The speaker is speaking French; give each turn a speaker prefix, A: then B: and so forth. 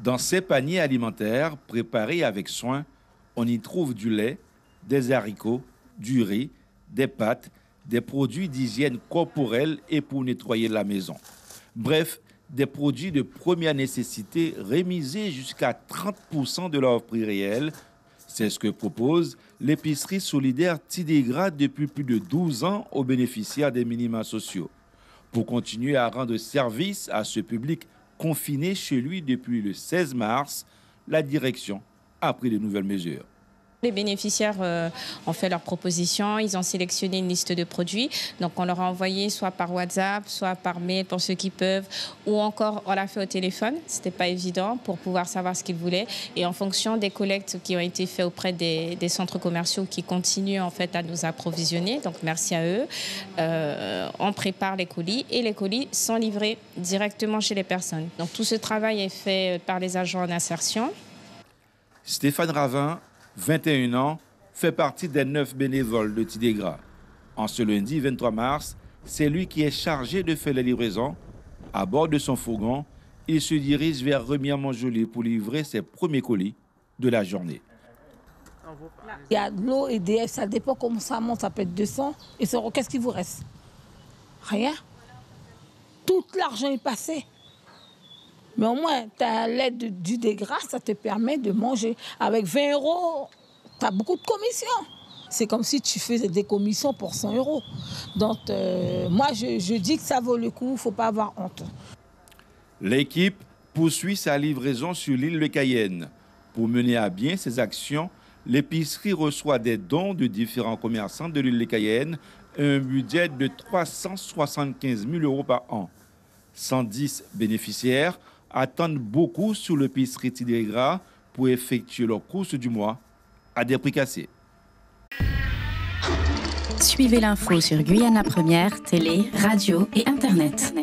A: Dans ces paniers alimentaires préparés avec soin, on y trouve du lait, des haricots, du riz, des pâtes, des produits d'hygiène corporelle et pour nettoyer la maison. Bref, des produits de première nécessité rémisés jusqu'à 30% de leur prix réel. C'est ce que propose l'épicerie solidaire Tidégra depuis plus de 12 ans aux bénéficiaires des minima sociaux. Pour continuer à rendre service à ce public confiné chez lui depuis le 16 mars, la direction a pris de nouvelles mesures.
B: Les bénéficiaires euh, ont fait leurs propositions, ils ont sélectionné une liste de produits. Donc on leur a envoyé soit par WhatsApp, soit par mail pour ceux qui peuvent, ou encore on l'a fait au téléphone. C'était pas évident pour pouvoir savoir ce qu'ils voulaient. Et en fonction des collectes qui ont été faites auprès des, centres commerciaux qui continuent en fait à nous approvisionner, donc merci à eux, euh, on prépare les colis et les colis sont livrés directement chez les personnes. Donc tout ce travail est fait par les agents d'insertion.
A: Stéphane Ravin 21 ans, fait partie des neuf bénévoles de Tidégra. En ce lundi 23 mars, c'est lui qui est chargé de faire les livraisons. À bord de son fourgon, il se dirige vers Remire-Montjoly pour livrer ses premiers colis de la journée.
C: Il y a de l'eau et des ça dépend comment ça monte, ça peut être 200. Et qu'est-ce qui vous reste? Rien. Tout l'argent est passé. Mais au moins, tu as l'aide du dégras, ça te permet de manger. Avec 20 euros, tu as beaucoup de commissions. C'est comme si tu faisais des commissions pour 100 euros. Donc, euh, moi, je, dis que ça vaut le coup, il ne faut pas avoir honte.
A: L'équipe poursuit sa livraison sur l'île de Cayenne. Pour mener à bien ses actions, l'épicerie reçoit des dons de différents commerçants de l'île de Cayenne, un budget de 375 000 euros par an. 110 bénéficiaires attendent beaucoup sur le l'épicerie Tidégra pour effectuer leur course du mois à des prix cassés.
D: Suivez l'info sur Guyana Première, télé, radio et Internet.